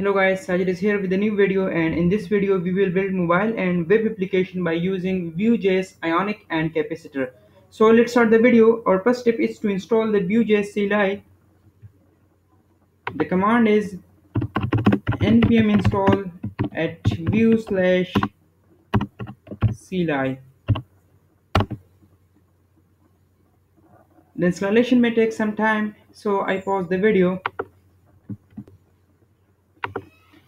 Hello guys, Sajid is here with a new video and in this video we will build mobile and web application by using Vue.js, Ionic and Capacitor. So let's start the video. Our first step is to install the Vue.js CLI. The command is npm install at vue slash CLI. The installation may take some time so I pause the video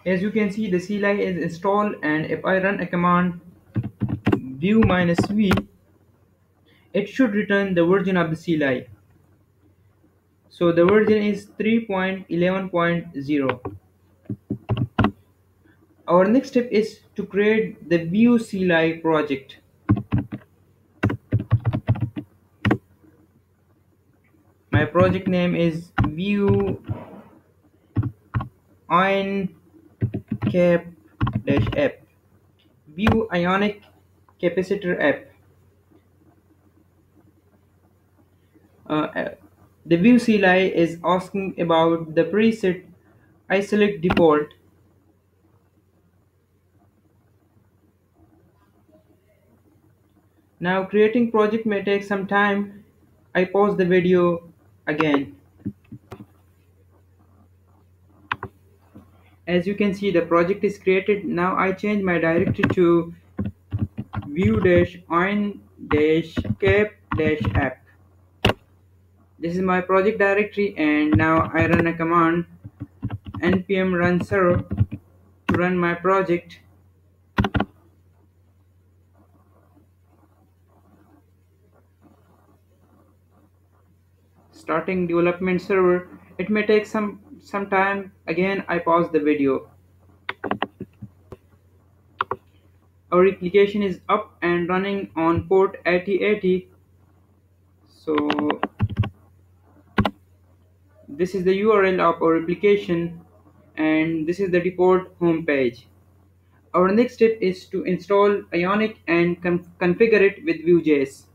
as you can see the CLI is installed and if I run a command vue minus v it should return the version of the CLI so the version is 3.11.0 our next step is to create the Vue CLI project. My project name is vue on cap dash app. Vue ionic capacitor app. Uh, uh the Vue CLI is asking about the preset I select default. Now creating project may take some time I pause the video again as you can see the project is created. Now I change my directory to vue dash on dash cap dash app. This is my project directory and now I run a command npm run serve to run my project. Starting development server. It may take some some time. Again I pause the video. Our application is up and running on port 8080 so this is the URL of our application and this is the default home page our next step is to install Ionic and configure it with Vue.js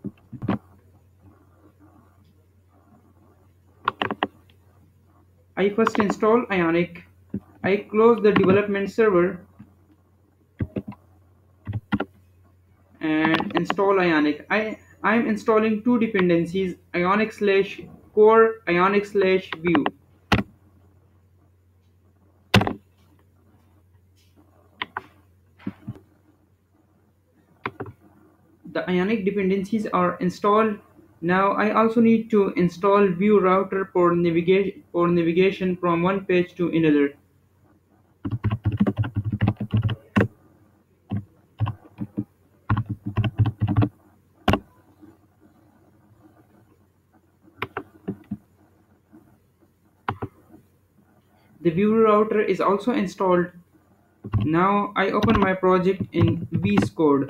I first install Ionic. I close the development server and install Ionic. I I am installing two dependencies Ionic slash core Ionic slash vue. The Ionic dependencies are installed now I also need to install Vue Router for, navigation for navigation from one page to another. The Vue Router is also installed. Now I open my project in VS Code.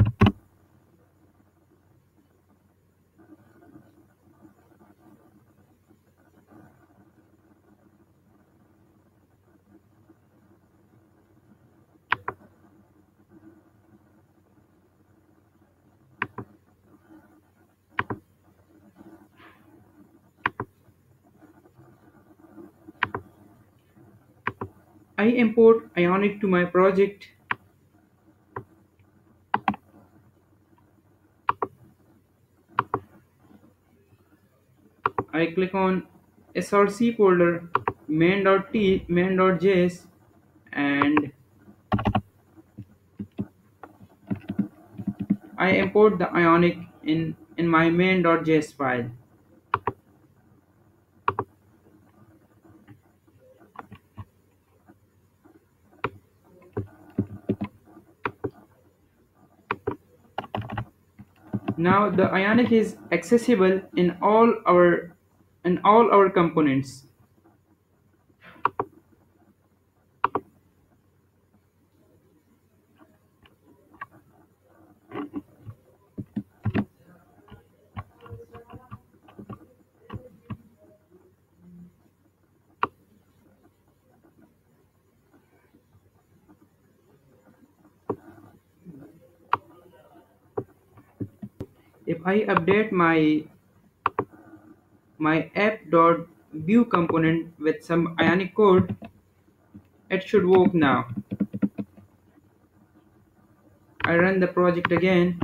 I import Ionic to my project. I click on src folder main.t main.js and I import the Ionic in in my main.js file Now the Ionic is accessible in all our in all our components. if I update my my app.vue component with some ionic code. It should work now. I run the project again.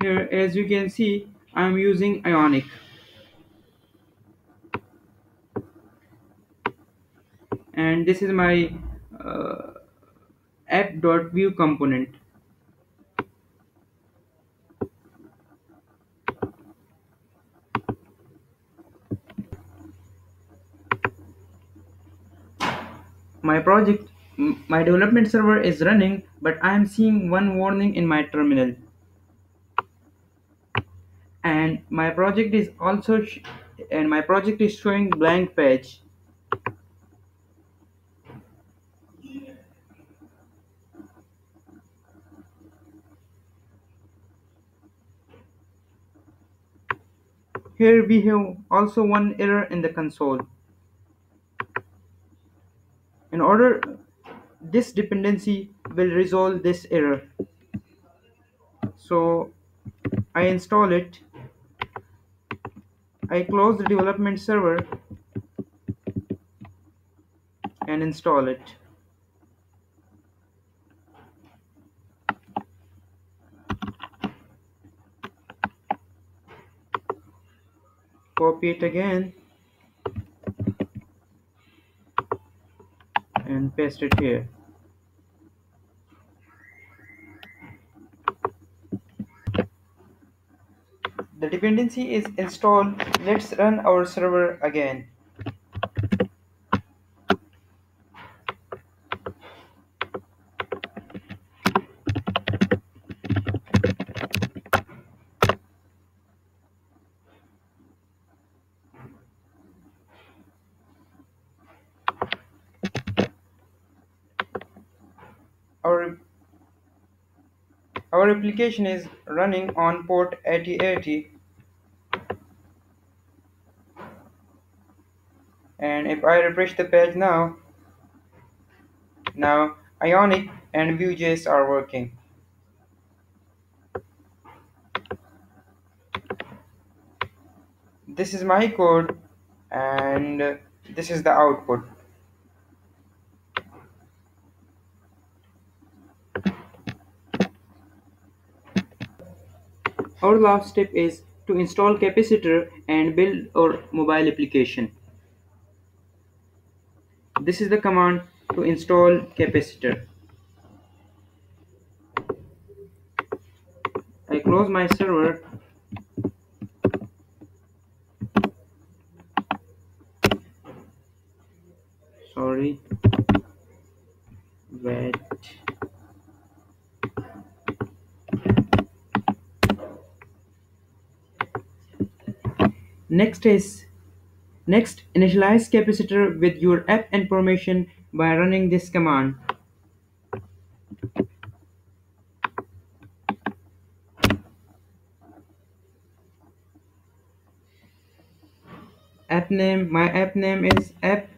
Here as you can see I'm using Ionic. And this is my uh, app.vue component. My project my development server is running but I am seeing one warning in my terminal. And my project is also and my project is showing blank page Here we have also one error in the console. In order, this dependency will resolve this error. So I install it. I close the development server and install it. Copy it again and paste it here. The dependency is installed. Let's run our server again. Our our application is running on port 8080 and if I refresh the page now now Ionic and Vue.js are working. This is my code and this is the output Our last step is to install Capacitor and build our mobile application. This is the command to install Capacitor. I close my server sorry wait Next is next initialize capacitor with your app information by running this command. App name my app name is app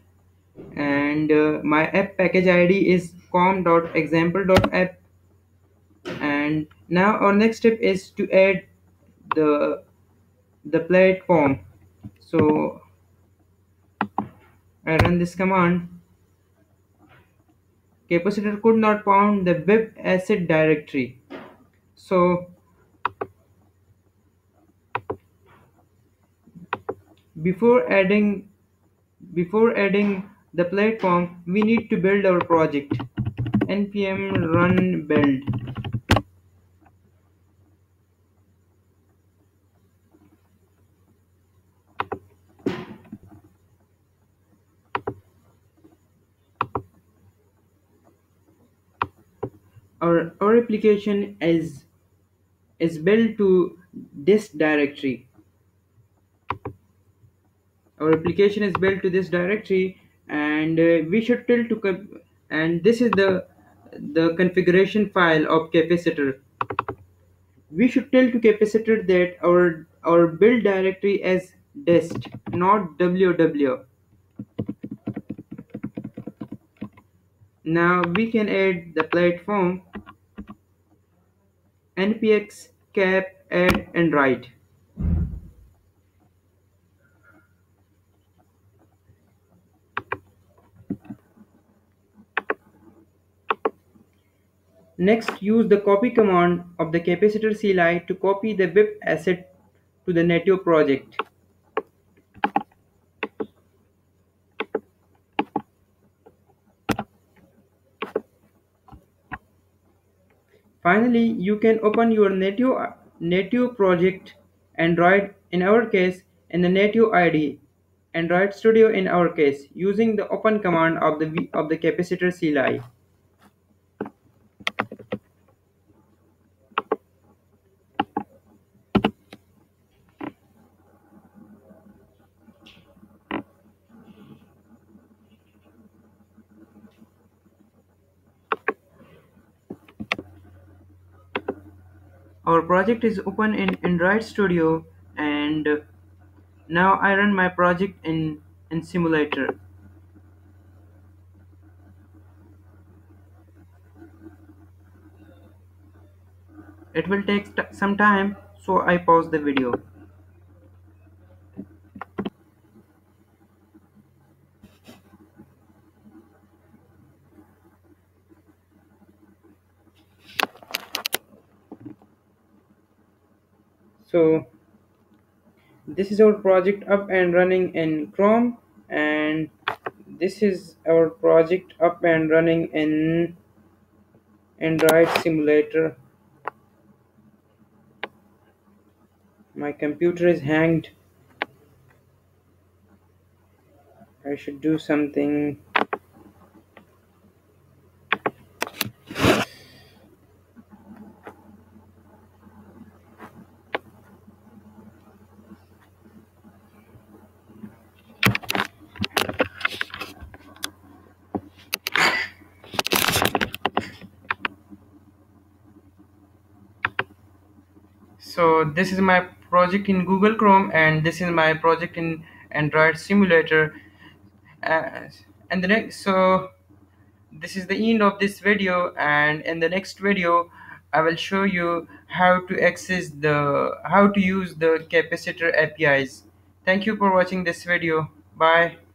and uh, my app package id is com.example.app and now our next step is to add the the platform. So I run this command. Capacitor could not found the web asset directory. So before adding before adding the platform we need to build our project. Npm run build our, our application is is built to this directory. Our application is built to this directory and uh, we should tell to and this is the the configuration file of capacitor. We should tell to capacitor that our our build directory is dist not ww now we can add the platform npx cap add android Next, use the copy command of the capacitor CLI to copy the web asset to the native project. Finally, you can open your native, native project Android in our case in the native ID Android Studio in our case using the open command of the of the capacitor CLI. Our project is open in Android Studio and now I run my project in, in simulator. It will take some time so I pause the video. So this is our project up and running in Chrome and this is our project up and running in Android simulator. My computer is hanged. I should do something so this is my project in Google Chrome and this is my project in Android simulator. Uh, and the next so this is the end of this video and in the next video I will show you how to access the how to use the capacitor APIs thank you for watching this video. Bye